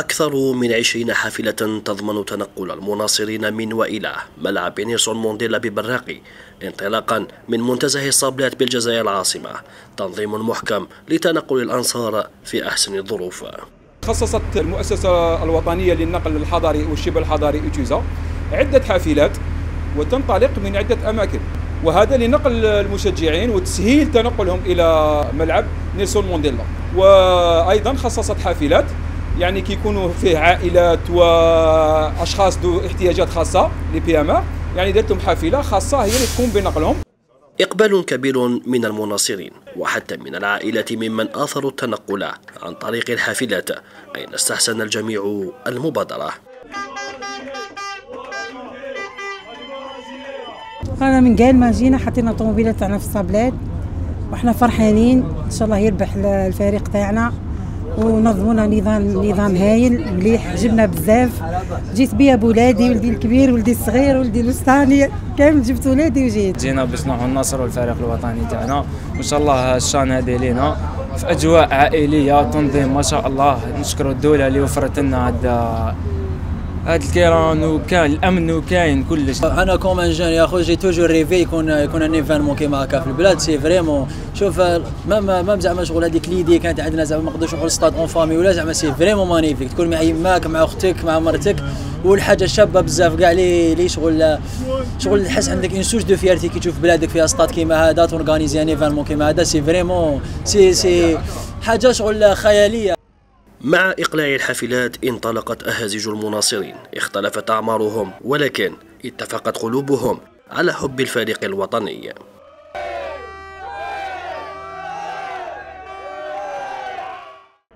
أكثر من عشرين حافلة تضمن تنقل المناصرين من وإلى ملعب نيلسون مونديلا ببراقي انطلاقا من منتزه الصابلات بالجزائر العاصمة. تنظيم محكم لتنقل الأنصار في أحسن الظروف. خصصت المؤسسة الوطنية للنقل الحضري والشبه الحضري إتوزا عدة حافلات وتنطلق من عدة أماكن وهذا لنقل المشجعين وتسهيل تنقلهم إلى ملعب نيلسون مانديلا. وأيضا خصصت حافلات يعني كيكونوا فيه عائلات واشخاص ذو احتياجات خاصة لبي بي ام يعني درت لهم حافلة خاصة هي اللي تقوم بنقلهم. إقبال كبير من المناصرين وحتى من العائلة ممن آثروا التنقل عن طريق الحافلات أين استحسن الجميع المبادرة؟ أنا من قال ما جينا حطينا طوموبيلة تاعنا في الصابلات وإحنا فرحانين. إن شاء الله يربح الفريق تاعنا. ونظمونا نظام نظام هايل مليح عجبنا بزاف. جيت بيا بولادي ولدي الكبير ولدي الصغير ولدي الوسطاني كامل جبت ولادي وجيت. جينا باش نروحوا نصروا الفريق الوطني تاعنا. وإن شاء الله الشان هذه لينا. في أجواء عائلية تنظيم ما شاء الله. نشكر الدولة اللي وفرت لنا هذا هذا الكيران وكاين الأمن وكاين كلش. أنا comme un jeune يا خو j'ai toujours rêvé يكون يكون un événement كيما هكا في البلاد c'est vraiment شوف ما ما زعما شغل هذيك l'idée كانت عندنا زعما ما نقدروش نروحوا لل stade en famille ولا زعما c'est vraiment magnifique تكون مع يماك مع أختك مع مرتك والحاجة شابه بزاف كاع لي لي شغل شغل تحس عندك une sorte de fierté كي تشوف بلادك فيها ستاد كيما هذا ت organiser un événement كيما هذا c'est vraiment c'est c'est حاجة شغل خيالية. مع إقلاع الحافلات انطلقت أهازيج المناصرين اختلفت أعمارهم ولكن اتفقت قلوبهم على حب الفريق الوطني.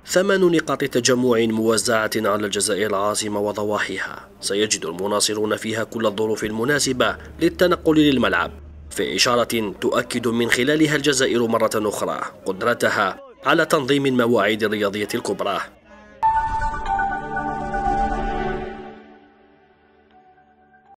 ثمان نقاط تجمع موزعة على الجزائر العاصمة وضواحيها. سيجد المناصرون فيها كل الظروف المناسبة للتنقل للملعب. في إشارة تؤكد من خلالها الجزائر مرة أخرى قدرتها على تنظيم المواعيد الرياضية الكبرى.